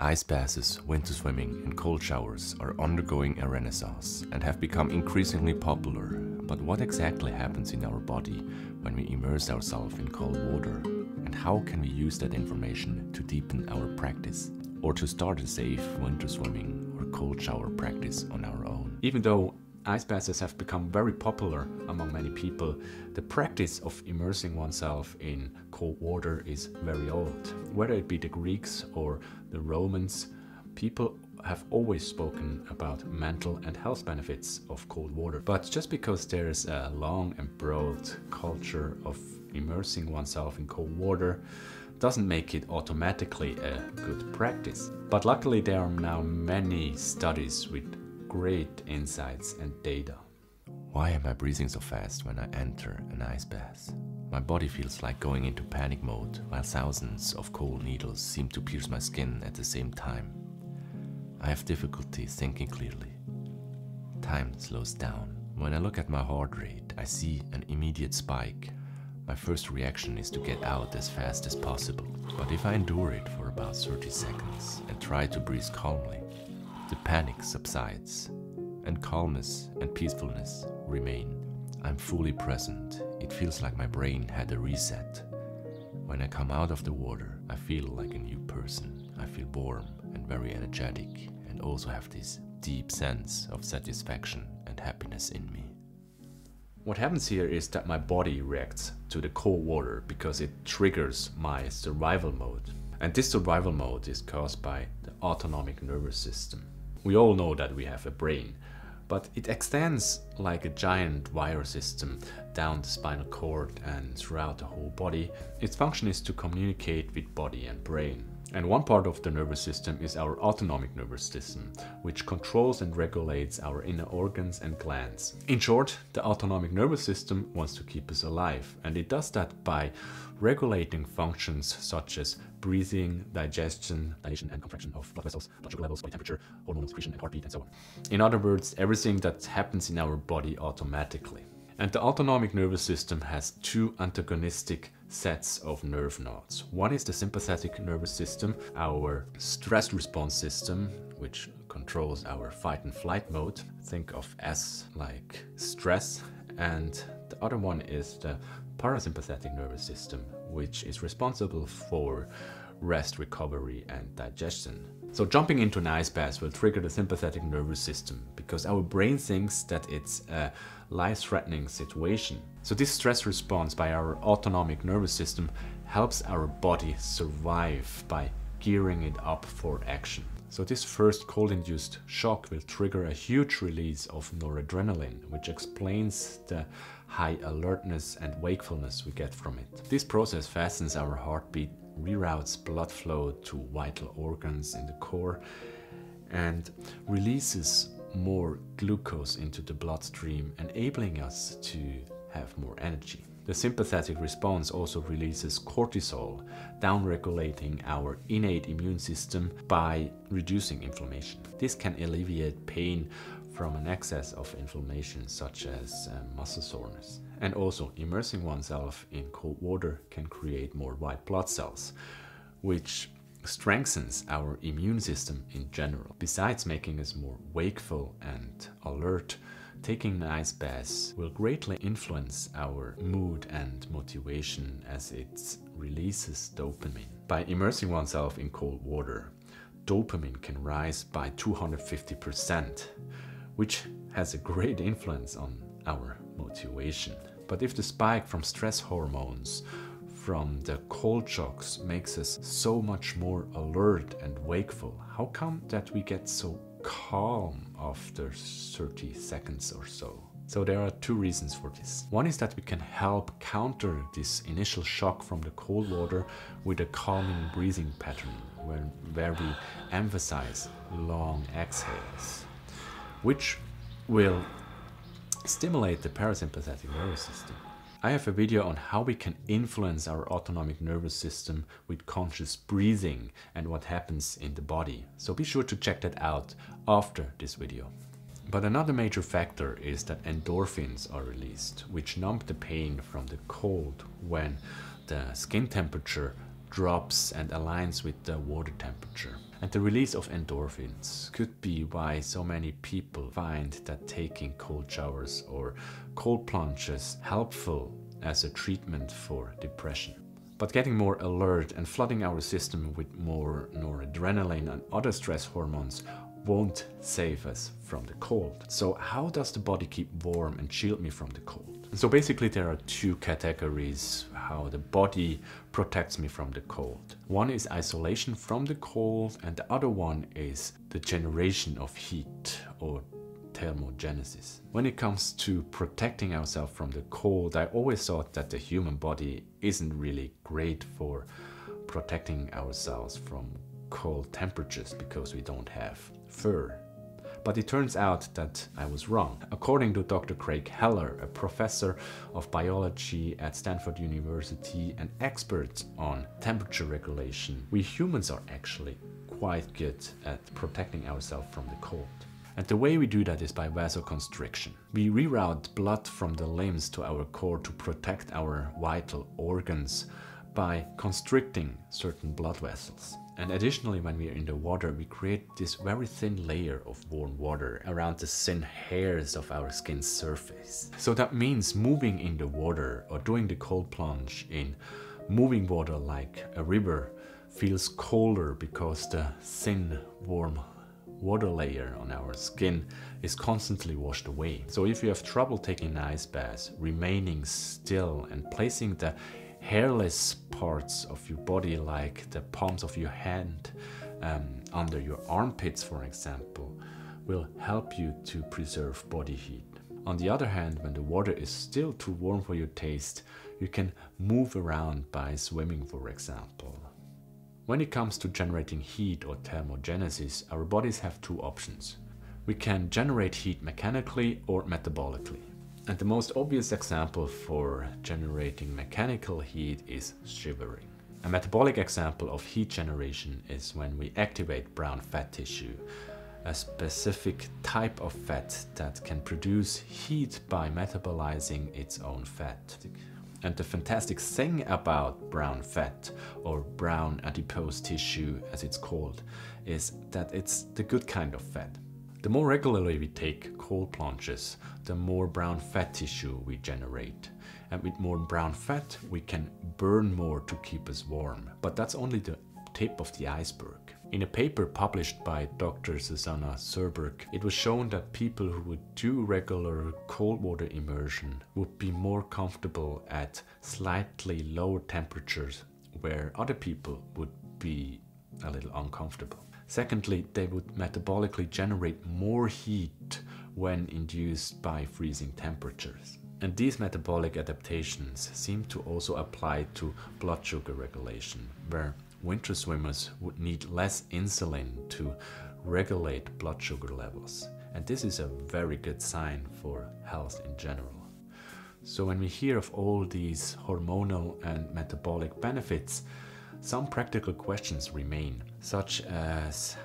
Ice baths, winter swimming and cold showers are undergoing a renaissance and have become increasingly popular. But what exactly happens in our body when we immerse ourselves in cold water? And how can we use that information to deepen our practice? Or to start a safe winter swimming or cold shower practice on our own? Even though ice baths have become very popular among many people, the practice of immersing oneself in cold water is very old. Whether it be the Greeks or the Romans, people have always spoken about mental and health benefits of cold water. But just because there is a long and broad culture of immersing oneself in cold water doesn't make it automatically a good practice. But luckily there are now many studies with great insights and data. Why am I breathing so fast when I enter an ice bath? My body feels like going into panic mode while thousands of cold needles seem to pierce my skin at the same time. I have difficulty thinking clearly. Time slows down. When I look at my heart rate, I see an immediate spike. My first reaction is to get out as fast as possible. But if I endure it for about 30 seconds and try to breathe calmly, the panic subsides, and calmness and peacefulness remain. I'm fully present. It feels like my brain had a reset. When I come out of the water, I feel like a new person. I feel warm and very energetic, and also have this deep sense of satisfaction and happiness in me. What happens here is that my body reacts to the cold water because it triggers my survival mode. And this survival mode is caused by the autonomic nervous system. We all know that we have a brain, but it extends like a giant wire system down the spinal cord and throughout the whole body. Its function is to communicate with body and brain. And one part of the nervous system is our autonomic nervous system, which controls and regulates our inner organs and glands. In short, the autonomic nervous system wants to keep us alive, and it does that by regulating functions such as breathing, digestion, dilation and contraction of blood vessels, blood sugar levels, body temperature, hormonal secretion and heartbeat and so on. In other words, everything that happens in our body automatically. And the autonomic nervous system has two antagonistic sets of nerve nodes. One is the sympathetic nervous system, our stress response system, which controls our fight and flight mode. Think of S like stress. And the other one is the parasympathetic nervous system, which is responsible for rest, recovery, and digestion. So jumping into an ice bath will trigger the sympathetic nervous system because our brain thinks that it's a life-threatening situation. So this stress response by our autonomic nervous system helps our body survive by gearing it up for action. So this first cold-induced shock will trigger a huge release of noradrenaline, which explains the high alertness and wakefulness we get from it. This process fastens our heartbeat, reroutes blood flow to vital organs in the core, and releases more glucose into the bloodstream, enabling us to have more energy. The sympathetic response also releases cortisol, downregulating our innate immune system by reducing inflammation. This can alleviate pain from an excess of inflammation such as uh, muscle soreness. And also immersing oneself in cold water can create more white blood cells, which strengthens our immune system in general. Besides making us more wakeful and alert, taking an ice bath will greatly influence our mood and motivation as it releases dopamine. By immersing oneself in cold water, dopamine can rise by 250%, which has a great influence on our motivation. But if the spike from stress hormones from the cold shocks makes us so much more alert and wakeful, how come that we get so calm after 30 seconds or so. So there are two reasons for this. One is that we can help counter this initial shock from the cold water with a calming breathing pattern where, where we emphasize long exhales, which will stimulate the parasympathetic nervous system. I have a video on how we can influence our autonomic nervous system with conscious breathing and what happens in the body. So be sure to check that out after this video. But another major factor is that endorphins are released, which numb the pain from the cold when the skin temperature drops and aligns with the water temperature. And the release of endorphins could be why so many people find that taking cold showers or cold plunges helpful as a treatment for depression. But getting more alert and flooding our system with more noradrenaline and other stress hormones won't save us from the cold. So how does the body keep warm and shield me from the cold? So basically there are two categories how the body protects me from the cold. One is isolation from the cold and the other one is the generation of heat or thermogenesis. When it comes to protecting ourselves from the cold, I always thought that the human body isn't really great for protecting ourselves from cold temperatures because we don't have fur. But it turns out that I was wrong. According to Dr. Craig Heller, a professor of biology at Stanford University and expert on temperature regulation, we humans are actually quite good at protecting ourselves from the cold. And the way we do that is by vasoconstriction. We reroute blood from the limbs to our core to protect our vital organs by constricting certain blood vessels. And additionally, when we are in the water, we create this very thin layer of warm water around the thin hairs of our skin's surface. So that means moving in the water or doing the cold plunge in moving water like a river feels colder because the thin warm water layer on our skin is constantly washed away. So if you have trouble taking an ice bath, remaining still and placing the hairless parts of your body like the palms of your hand um, under your armpits for example will help you to preserve body heat. On the other hand, when the water is still too warm for your taste, you can move around by swimming for example. When it comes to generating heat or thermogenesis, our bodies have two options. We can generate heat mechanically or metabolically. And the most obvious example for generating mechanical heat is shivering. A metabolic example of heat generation is when we activate brown fat tissue, a specific type of fat that can produce heat by metabolizing its own fat. And the fantastic thing about brown fat, or brown adipose tissue as it's called, is that it's the good kind of fat. The more regularly we take cold plunges, the more brown fat tissue we generate. And with more brown fat, we can burn more to keep us warm. But that's only the tip of the iceberg. In a paper published by Dr. Susanna Søberg, it was shown that people who would do regular cold water immersion would be more comfortable at slightly lower temperatures where other people would be a little uncomfortable. Secondly, they would metabolically generate more heat when induced by freezing temperatures. And these metabolic adaptations seem to also apply to blood sugar regulation, where winter swimmers would need less insulin to regulate blood sugar levels. And this is a very good sign for health in general. So when we hear of all these hormonal and metabolic benefits, some practical questions remain, such as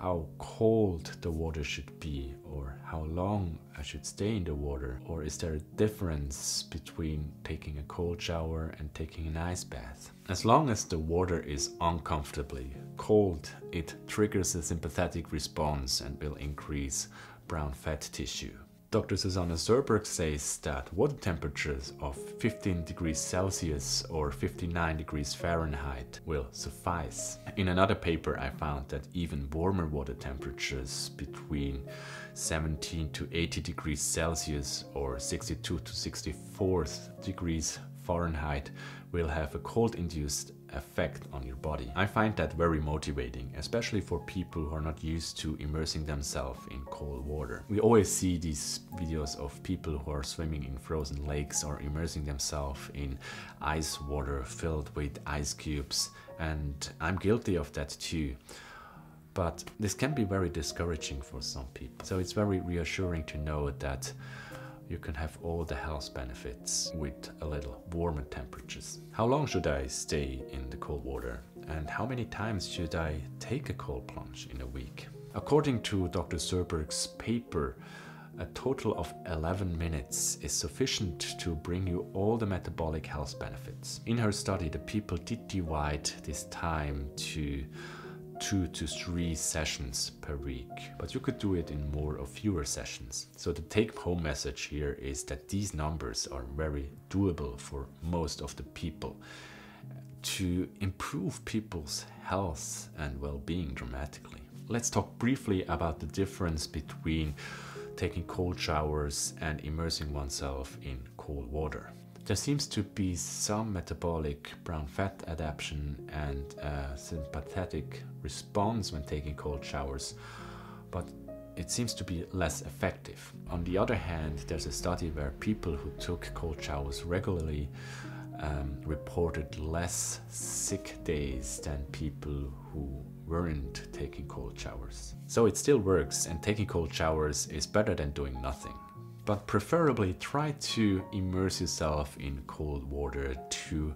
how cold the water should be or how long I should stay in the water or is there a difference between taking a cold shower and taking an ice bath. As long as the water is uncomfortably cold, it triggers a sympathetic response and will increase brown fat tissue. Dr. Susanna Søberg says that water temperatures of 15 degrees Celsius or 59 degrees Fahrenheit will suffice. In another paper I found that even warmer water temperatures between 17 to 80 degrees Celsius or 62 to 64 degrees Fahrenheit will have a cold induced effect on your body. I find that very motivating, especially for people who are not used to immersing themselves in cold water. We always see these videos of people who are swimming in frozen lakes or immersing themselves in ice water filled with ice cubes, and I'm guilty of that too. But this can be very discouraging for some people. So it's very reassuring to know that you can have all the health benefits with a little warmer temperatures. How long should I stay in the cold water? And how many times should I take a cold plunge in a week? According to Dr. Søberg's paper, a total of 11 minutes is sufficient to bring you all the metabolic health benefits. In her study, the people did divide this time to two to three sessions per week, but you could do it in more or fewer sessions. So the take home message here is that these numbers are very doable for most of the people to improve people's health and well-being dramatically. Let's talk briefly about the difference between taking cold showers and immersing oneself in cold water. There seems to be some metabolic brown fat adaptation and sympathetic response when taking cold showers, but it seems to be less effective. On the other hand, there's a study where people who took cold showers regularly um, reported less sick days than people who weren't taking cold showers. So it still works, and taking cold showers is better than doing nothing. But preferably try to immerse yourself in cold water to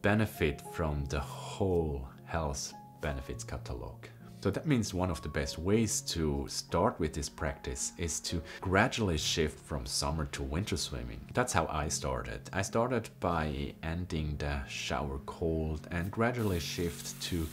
benefit from the whole health benefits catalog. So that means one of the best ways to start with this practice is to gradually shift from summer to winter swimming. That's how I started. I started by ending the shower cold and gradually shift to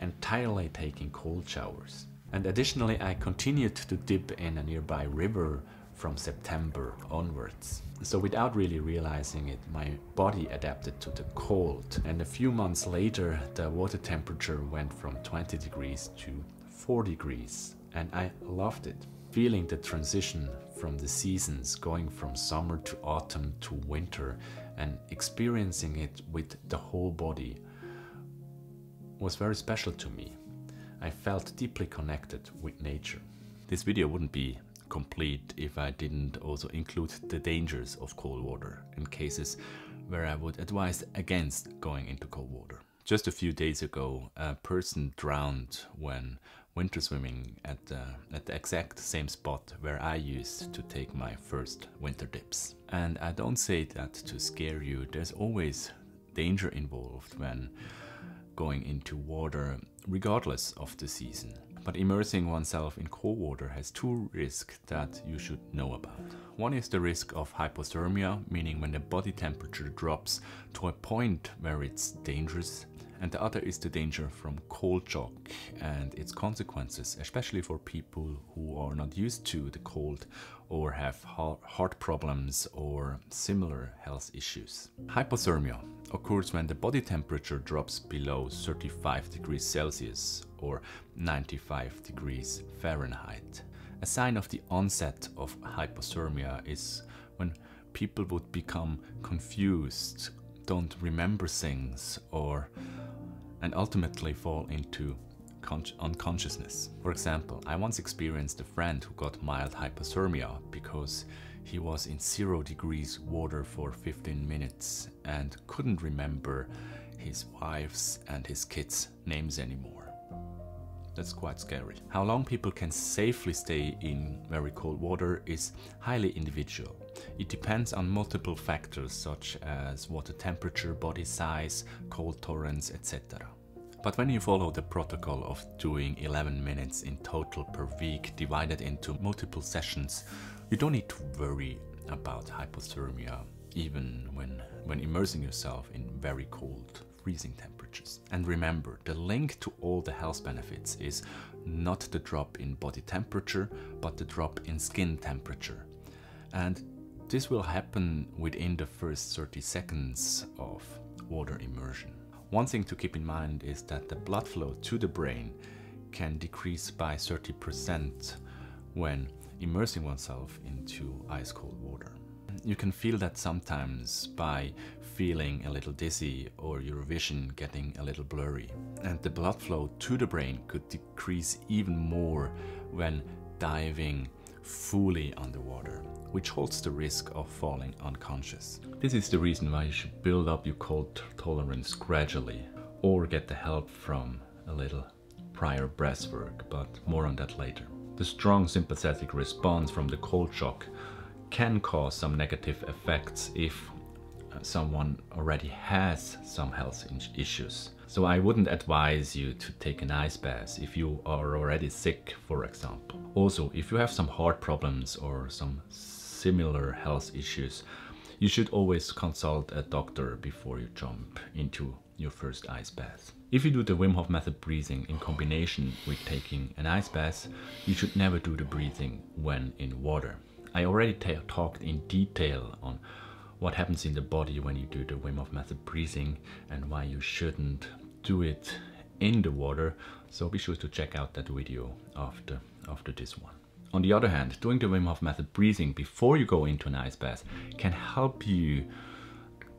entirely taking cold showers. And additionally, I continued to dip in a nearby river from September onwards. So without really realizing it, my body adapted to the cold. And a few months later, the water temperature went from 20 degrees to 4 degrees. And I loved it. Feeling the transition from the seasons, going from summer to autumn to winter, and experiencing it with the whole body was very special to me. I felt deeply connected with nature. This video wouldn't be complete if I didn't also include the dangers of cold water in cases where I would advise against going into cold water. Just a few days ago, a person drowned when winter swimming at the, at the exact same spot where I used to take my first winter dips. And I don't say that to scare you, there's always danger involved when going into water, regardless of the season. But immersing oneself in cold water has two risks that you should know about. One is the risk of hypothermia, meaning when the body temperature drops to a point where it's dangerous and the other is the danger from cold shock and its consequences, especially for people who are not used to the cold or have heart problems or similar health issues. Hypothermia occurs when the body temperature drops below 35 degrees Celsius or 95 degrees Fahrenheit. A sign of the onset of hypothermia is when people would become confused, don't remember things, or and ultimately fall into unconsciousness. For example, I once experienced a friend who got mild hypothermia because he was in zero degrees water for 15 minutes and couldn't remember his wife's and his kids' names anymore. That's quite scary. How long people can safely stay in very cold water is highly individual. It depends on multiple factors such as water temperature, body size, cold tolerance, etc. But when you follow the protocol of doing 11 minutes in total per week divided into multiple sessions, you don't need to worry about hypothermia even when, when immersing yourself in very cold, freezing temperatures. And remember, the link to all the health benefits is not the drop in body temperature, but the drop in skin temperature. And this will happen within the first 30 seconds of water immersion. One thing to keep in mind is that the blood flow to the brain can decrease by 30% when immersing oneself into ice cold water. You can feel that sometimes by feeling a little dizzy or your vision getting a little blurry. And the blood flow to the brain could decrease even more when diving fully underwater which holds the risk of falling unconscious. This is the reason why you should build up your cold tolerance gradually or get the help from a little prior breathwork, but more on that later. The strong sympathetic response from the cold shock can cause some negative effects if uh, someone already has some health issues. So I wouldn't advise you to take an ice bath if you are already sick, for example. Also, if you have some heart problems or some similar health issues, you should always consult a doctor before you jump into your first ice bath. If you do the Wim Hof method breathing in combination with taking an ice bath, you should never do the breathing when in water. I already talked in detail on what happens in the body when you do the Wim Hof method breathing and why you shouldn't do it in the water. So be sure to check out that video after, after this one. On the other hand, doing the Wim Hof method breathing before you go into an ice bath can help you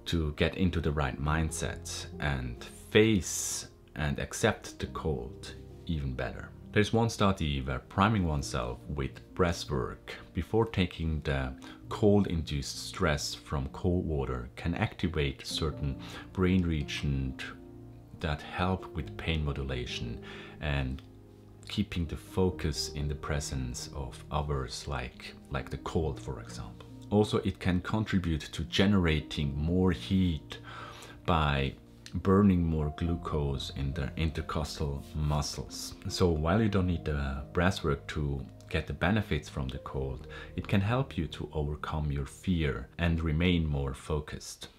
to get into the right mindset and face and accept the cold even better. There's one study where priming oneself with breath work before taking the cold induced stress from cold water can activate certain brain regions that help with pain modulation and keeping the focus in the presence of others like like the cold for example. Also it can contribute to generating more heat by burning more glucose in the intercostal muscles. So while you don't need the breathwork to get the benefits from the cold it can help you to overcome your fear and remain more focused